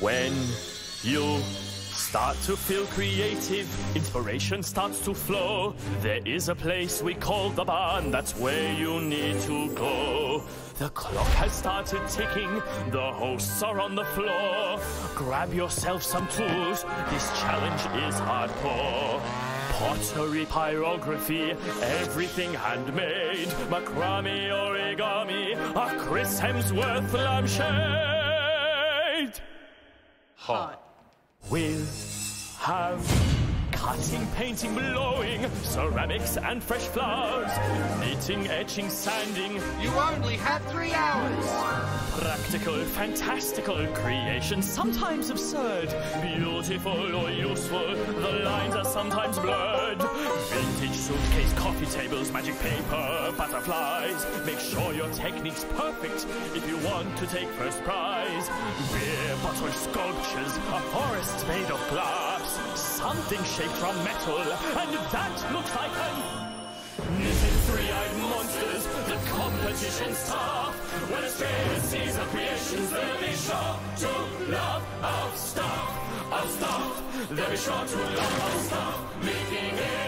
When you start to feel creative, inspiration starts to flow. There is a place we call the barn, that's where you need to go. The clock has started ticking, the hosts are on the floor. Grab yourself some tools, this challenge is hardcore. Pottery, pyrography, everything handmade. Macrame, origami, a Chris Hemsworth lampshade. Hot. We'll have cutting, painting, blowing, ceramics and fresh flowers, knitting, etching, sanding, You only had three hours. practical, fantastical creation, sometimes absurd, beautiful or useful, the lines are sometimes blurred. Vintage suitcase, coffee tables, magic paper, butterflies. Make sure your technique's perfect if you want to take first prize. Beer bottle sculptures, a forest made of glass, something shaped from metal, and that looks like an Knitting three-eyed monsters, the competition's tough. When Australia sees our creations, they'll be sure to love our stuff, our stuff. They'll be sure to love our stuff, making it